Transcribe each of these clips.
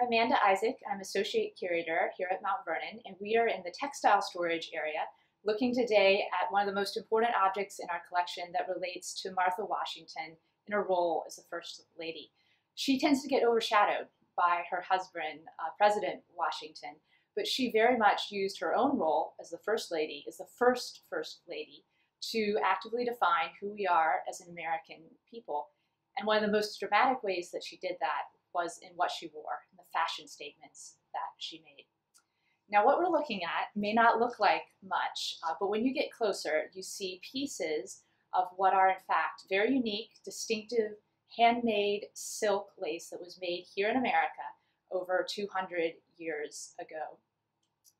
I'm Amanda Isaac. I'm Associate Curator here at Mount Vernon, and we are in the textile storage area looking today at one of the most important objects in our collection that relates to Martha Washington in her role as the First Lady. She tends to get overshadowed by her husband, uh, President Washington, but she very much used her own role as the First Lady, as the first First Lady, to actively define who we are as an American people. And one of the most dramatic ways that she did that was in what she wore, fashion statements that she made. Now, what we're looking at may not look like much, uh, but when you get closer, you see pieces of what are, in fact, very unique, distinctive, handmade silk lace that was made here in America over 200 years ago.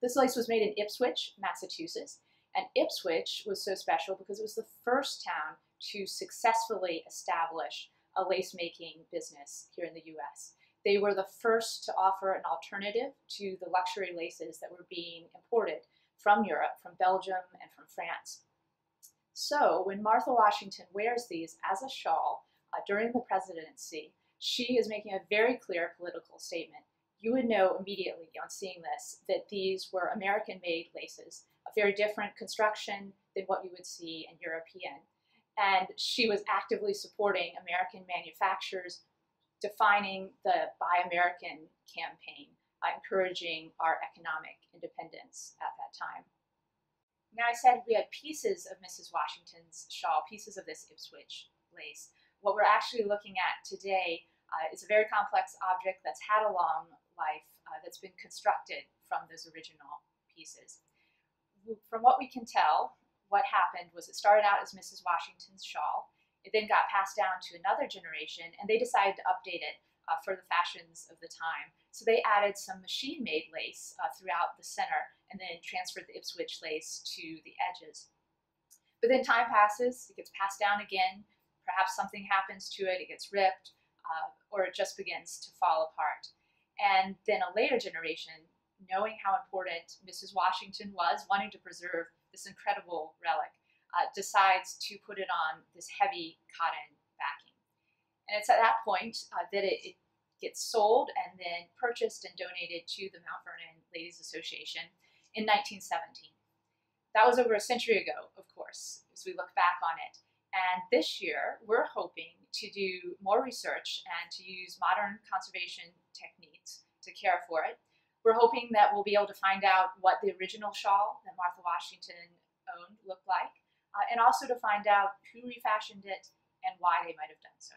This lace was made in Ipswich, Massachusetts, and Ipswich was so special because it was the first town to successfully establish a lace making business here in the US. They were the first to offer an alternative to the luxury laces that were being imported from Europe, from Belgium, and from France. So when Martha Washington wears these as a shawl uh, during the presidency, she is making a very clear political statement. You would know immediately on seeing this that these were American made laces, a very different construction than what you would see in European and she was actively supporting American manufacturers, defining the Buy American campaign, encouraging our economic independence at that time. Now, I said we had pieces of Mrs. Washington's shawl, pieces of this Ipswich lace. What we're actually looking at today uh, is a very complex object that's had a long life, uh, that's been constructed from those original pieces. From what we can tell, what happened was it started out as Mrs. Washington's shawl. It then got passed down to another generation, and they decided to update it uh, for the fashions of the time. So they added some machine-made lace uh, throughout the center, and then transferred the Ipswich lace to the edges. But then time passes, it gets passed down again. Perhaps something happens to it, it gets ripped, uh, or it just begins to fall apart. And then a later generation, knowing how important Mrs. Washington was, wanting to preserve this incredible relic, uh, decides to put it on this heavy cotton backing. And it's at that point uh, that it, it, gets sold and then purchased and donated to the Mount Vernon Ladies Association in 1917. That was over a century ago, of course, as we look back on it. And this year, we're hoping to do more research and to use modern conservation techniques to care for it we're hoping that we'll be able to find out what the original shawl that Martha Washington owned looked like, uh, and also to find out who refashioned it and why they might have done so.